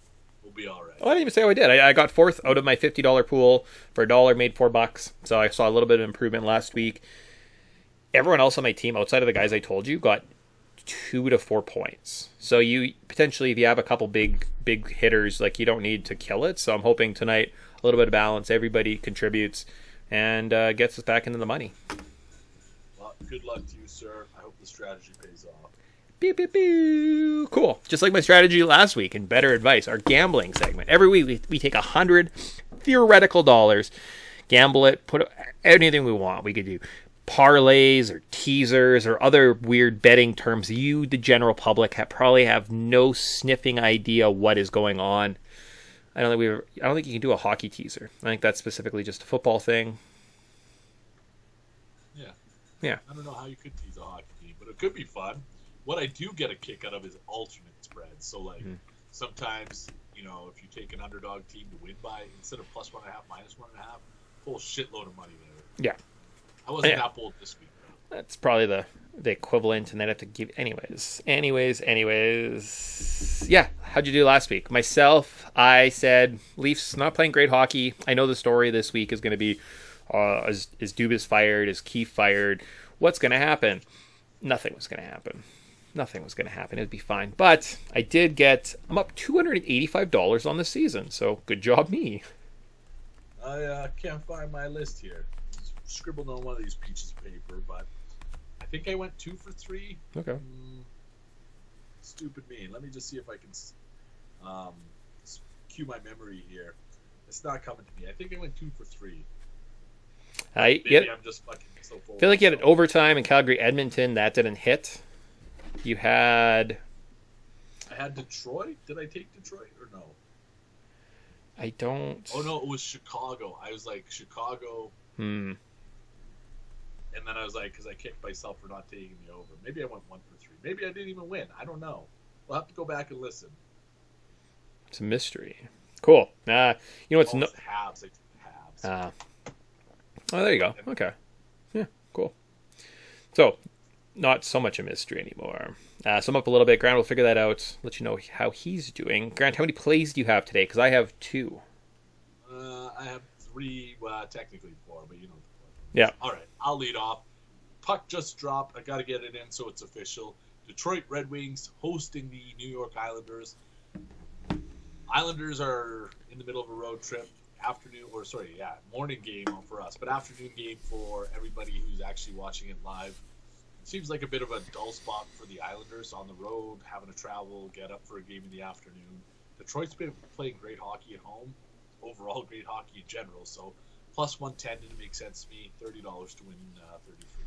we'll be all right. Oh, I didn't even say how I did. I, I got fourth out of my fifty dollar pool for a dollar, made four bucks. So I saw a little bit of improvement last week. Everyone else on my team, outside of the guys I told you, got two to four points. So you potentially, if you have a couple big big hitters, like you don't need to kill it. So I'm hoping tonight a little bit of balance. Everybody contributes and uh, gets us back into the money. Well, good luck to you, sir. I hope the strategy pays off. Pew, pew, pew. Cool. Just like my strategy last week in Bettor Advice, our gambling segment. Every week we, we take a hundred theoretical dollars, gamble it, put anything we want. We could do parlays or teasers or other weird betting terms. You, the general public, have, probably have no sniffing idea what is going on. I don't think we. I don't think you can do a hockey teaser. I think that's specifically just a football thing. Yeah. Yeah. I don't know how you could tease a hockey team, but it could be fun. What I do get a kick out of is alternate spreads. So like Mhm. sometimes, you know, if you take an underdog team to win by instead of plus one and a half, minus one and a half, whole shitload of money there. Yeah. I wasn't Yeah. that bold this week. though. That's probably the the equivalent, and then have to give anyways. Anyways, anyways. Yeah, how'd you do last week? Myself, I said Leafs not playing great hockey. I know the story this week is going to be uh, is is Dubas fired? Is Keefe fired? What's going to happen? Nothing was going to happen. Nothing was going to happen. It'd be fine. But I did get. I'm up two hundred and eighty-five dollars on the season. So good job, me. I uh, can't find my list here. Scribbled on one of these pieces of paper, but think I went two for three. Okay. Mm, stupid me. Let me just see if I can um, cue my memory here. It's not coming to me. I think I went two for three. I Maybe yeah, I'm just fucking so full. feel like you had an overtime in Calgary Edmonton that didn't hit. You had I had Detroit. Did I take Detroit or no? I don't. Oh no, it was Chicago. I was like Chicago, Hmm. And then I was like, because I kicked myself for not taking the over. Maybe I went one for three. Maybe I didn't even win. I don't know. We'll have to go back and listen. It's a mystery. Cool. Uh, you know what's no. it's Habs. I took Habs. Uh, oh, there you go. Okay. Yeah. Cool. So, not so much a mystery anymore. Uh, so I'm up a little bit. Grant We'll figure that out. Let you know how he's doing. Grant, how many plays do you have today? Because I have two. Uh, I have three, well, technically four, but you know. Yeah. All right, I'll lead off. Puck just dropped. I got to get it in so it's official. Detroit Red Wings hosting the New York Islanders. Islanders are in the middle of a road trip. Afternoon, or sorry, yeah, morning game for us, but afternoon game for everybody who's actually watching it live. Seems like a bit of a dull spot for the Islanders on the road, having to travel, get up for a game in the afternoon. Detroit's been playing great hockey at home, overall great hockey in general. So plus one ten didn't make sense to me. Thirty dollars to win uh, thirty three.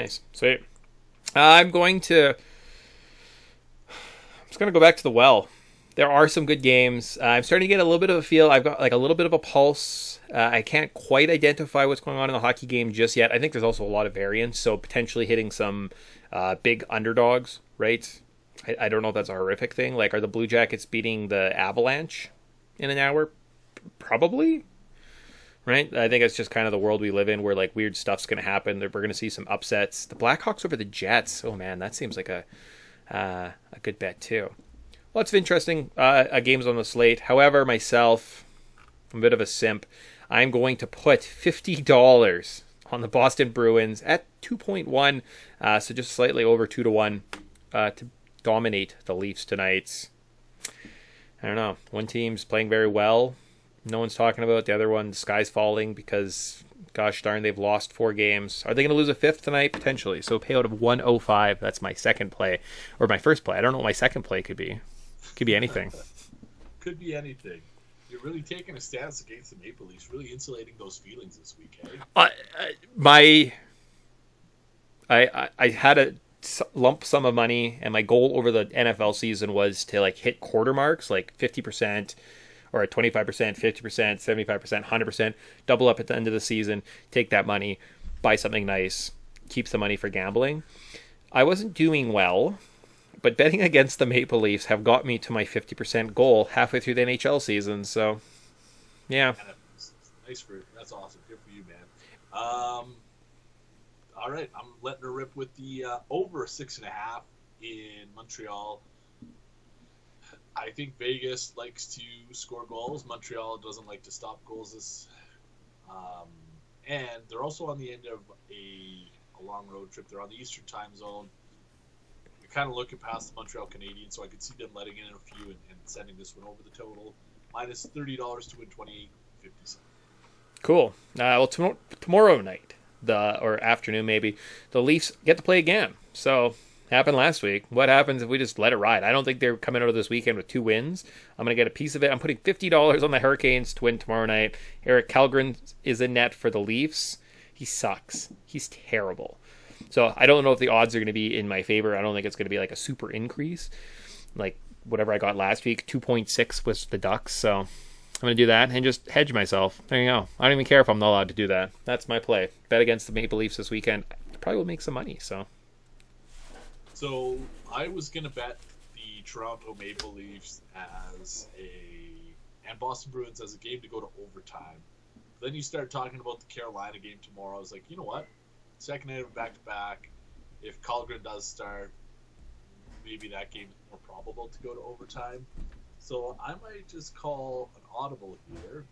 Nice. Sweet. Uh, I'm going to. I'm just going to go back to the well. There are some good games. Uh, I'm starting to get a little bit of a feel. I've got like a little bit of a pulse. Uh, I can't quite identify what's going on in the hockey game just yet. I think there's also a lot of variance, so potentially hitting some uh, big underdogs, right? I, I don't know if that's a horrific thing. Like, are the Blue Jackets beating the Avalanche in an hour? Probably, right? I think it's just kind of the world we live in, where like weird stuff's going to happen. We're going to see some upsets. The Blackhawks over the Jets. Oh man, that seems like a uh, a good bet too. Lots of interesting uh, uh, games on the slate. However, myself, I'm a bit of a simp. I'm going to put fifty dollars on the Boston Bruins at two point one, uh, so just slightly over two to one uh, to dominate the Leafs tonight. I don't know. One team's playing very well. No one's talking about the other one. The sky's falling because, gosh darn, they've lost four games. Are they going to lose a fifth tonight? Potentially. So a payout of 105. That's my second play, or my first play. I don't know what my second play could be. Could be anything. Could be anything. You're really taking a stance against the Maple Leafs, really insulating those feelings this week, hey? I, I, my, I, I, I had a lump sum of money, and my goal over the NFL season was to like hit quarter marks, like fifty percent, or at twenty five percent, fifty percent, seventy five percent, hundred percent. Double up at the end of the season, take that money, buy something nice, keep the money for gambling. I wasn't doing well, but betting against the Maple Leafs have got me to my fifty percent goal halfway through the NHL season. So, yeah, Nice for that's awesome. Good for you, man. Um, all right, I'm letting her rip with the uh, over six and a half in Montreal. I think Vegas likes to score goals. Montreal doesn't like to stop goals. This, um, and they're also on the end of a, a long road trip. They're on the Eastern Time Zone. You're kind of looking past the Montreal Canadiens, so I could see them letting in a few and, and sending this one over the total. Minus Minus thirty dollars to win twenty eight fifty seven. Cool. Uh, well, tomorrow, tomorrow night, the or afternoon maybe, the Leafs get to play again. So happened last week. What happens if we just let it ride? I don't think they're coming out of this weekend with two wins. I'm going to get a piece of it. I'm putting fifty dollars on the Hurricanes to win tomorrow night. Erik Källgren is in net for the Leafs. He sucks. He's terrible. So I don't know if the odds are going to be in my favor. I don't think it's going to be like a super increase, like whatever I got last week. Two point six was the Ducks. So I'm going to do that and just hedge myself. There you go. I don't even care if I'm not allowed to do that. That's my play. Bet against the Maple Leafs this weekend. Probably will make some money. So. So I was gonna bet the Toronto Maple Leafs as a and Boston Bruins as a game to go to overtime. Then you start talking about the Carolina game tomorrow. I was like, you know what? Second night of back to back. If Källgren does start, maybe that game's more probable to go to overtime. So I might just call an audible here.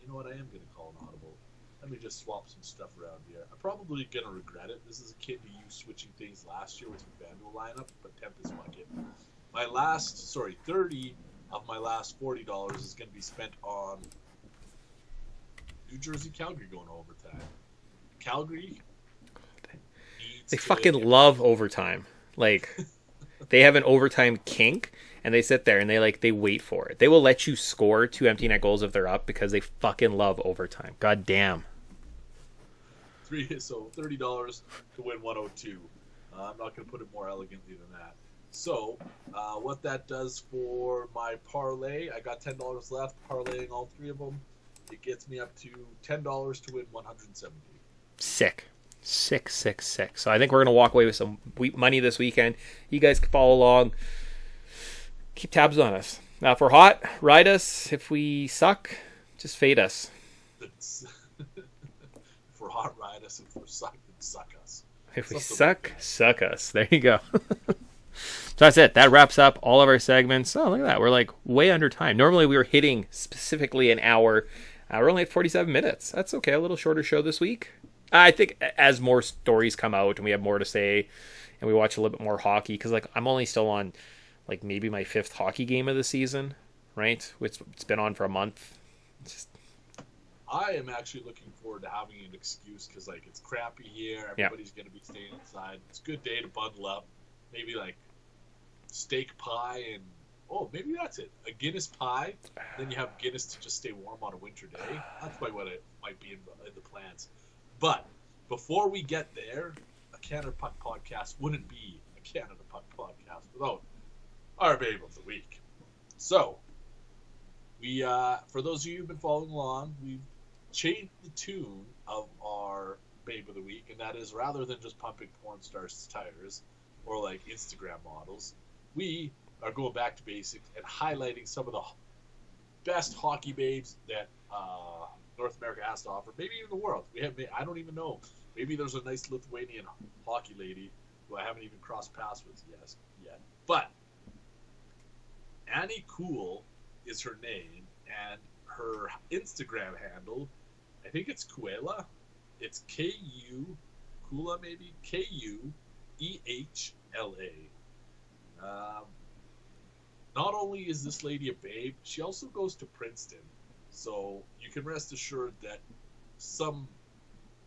You know what? I am going to call an audible. Let me just swap some stuff around here. I'm probably going to regret it. This is akin to you switching things last year with your FanDuel lineup, but temp is bucket. My last, sorry, 30 of my last $40 is going to be spent on New Jersey Calgary going overtime. Calgary they fucking love overtime. Like they have an overtime kink and they sit there and they like they wait for it. They will let you score two empty net goals if they're up because they fucking love overtime. God damn. Three so thirty dollars to win one hundred two. Uh, I'm not going to put it more elegantly than that. So, uh, what that does for my parlay, I got ten dollars left parlaying all three of them. It gets me up to ten dollars to win one hundred seventy. Sick. Sick, sick, sick. So I think we're gonna walk away with some money this weekend. You guys can follow along keep tabs on us. Now, if we're hot, ride us. If we suck, just fade us. if we're hot, ride us. If we're suck, then suck us. If we suck, suck us. There you go. so that's it. That wraps up all of our segments. Oh, look at that. We're like way under time. Normally we were hitting specifically an hour. Uh, we're only at 47 minutes. That's okay. A little shorter show this week. I think as more stories come out and we have more to say and we watch a little bit more hockey, because like I'm only still on like maybe my fifth hockey game of the season, right? It's, it's been on for a month. I am actually looking forward to having an excuse because like it's crappy here. Everybody's yeah. to be staying inside. It's a good day to bundle up. Maybe like steak pie and oh maybe that's it. A Guinness pie. Then you have Guinness to just stay warm on a winter day. That's probably what it might be in the, in the plans. But before we get there, a Canada Puck podcast wouldn't be a Canada Puck podcast without our babe of the week. So, we uh, for those of you who've been following along, we've changed the tune of our babe of the week, and that is rather than just pumping porn stars' tires or like Instagram models, we are going back to basics and highlighting some of the best hockey babes that uh, North America has to offer, maybe even the world. We have, I don't even know. Maybe there's a nice Lithuanian hockey lady who I haven't even crossed paths with. Yet, but Annie Cool is her name, and her Instagram handle, I think it's Kuela. It's K U, Kula maybe K U E H L A. Um, not only is this lady a babe, she also goes to Princeton, so you can rest assured that some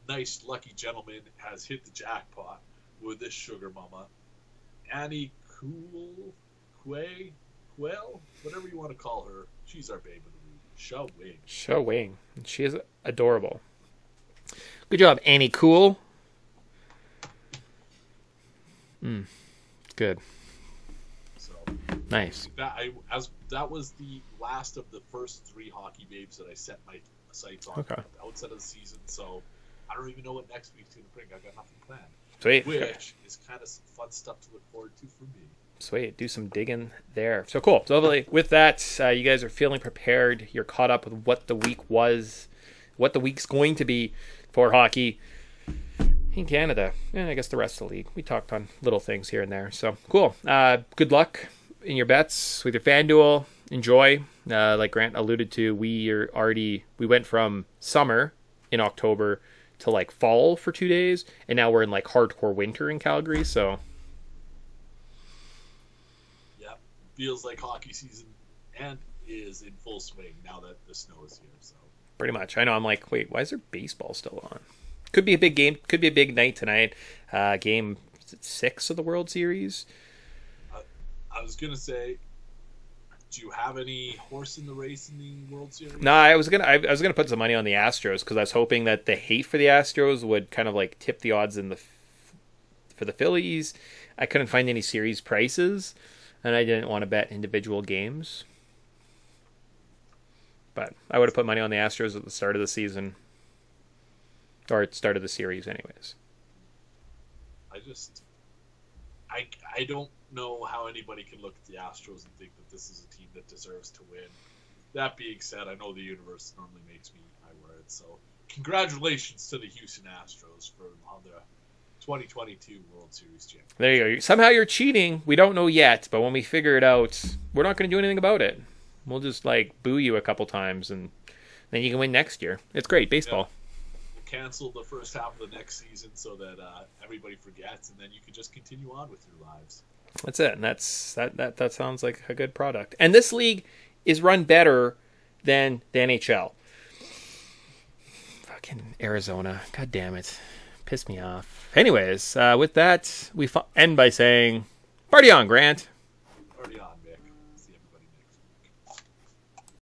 nice lucky gentleman has hit the jackpot with this sugar mama. Annie Cool Quay well, whatever you want to call her, she's our babe the Wing. Wing. She is adorable. Good job, Annie Cool. Mm, good. So nice. That I as that was the last of the first three hockey babes that I set my sights on okay. at the outset of the season. So I don't even know what next week's going to bring. I got nothing planned. Sweet. Which okay. is kind of some fun stuff to look forward to for me. Sweet. Do some digging there. So cool. So hopefully with that, uh, you guys are feeling prepared. You're caught up with what the week was what the week's going to be for hockey in Canada. And I guess the rest of the league. We talked on little things here and there. So cool. Uh, good luck in your bets with your FanDuel. Enjoy. Uh, like Grant alluded to, we are already we went from summer in October to like fall for two days, and now we're in like hardcore winter in Calgary. So yeah, feels like hockey season and is in full swing now that the snow is here. So pretty much. I know. I'm like, wait, why is there baseball still on? Could be a big game. Could be a big night tonight. Uh, game six of the World Series. I was gonna say, do you have any horse in the race in the World Series? No, I was gonna I, I was gonna put some money on the Astros because I was hoping that the hate for the Astros would kind of like tip the odds in the for the Phillies. I couldn't find any series prices, and I didn't want to bet individual games. But I would have put money on the Astros at the start of the season, or at the start of the series, anyways. I just, I I don't know how anybody can look at the Astros and think that this is a team that deserves to win. That being said, I know the universe normally makes me my words. So, congratulations to the Houston Astros for on the 2022 World Series champion. There you go. Somehow you're cheating. We don't know yet, but when we figure it out, we're not going to do anything about it. We'll just like boo you a couple times, and then you can win next year. It's great baseball. Yeah We'll cancel the first half of the next season so that uh, everybody forgets, and then you can just continue on with your lives. That's it. And that's that that that sounds like a good product. And this league is run better than the NHL. Fucking Arizona. God damn it. Piss me off. Anyways, uh, with that, we end by saying, Party on, Grant. Party on.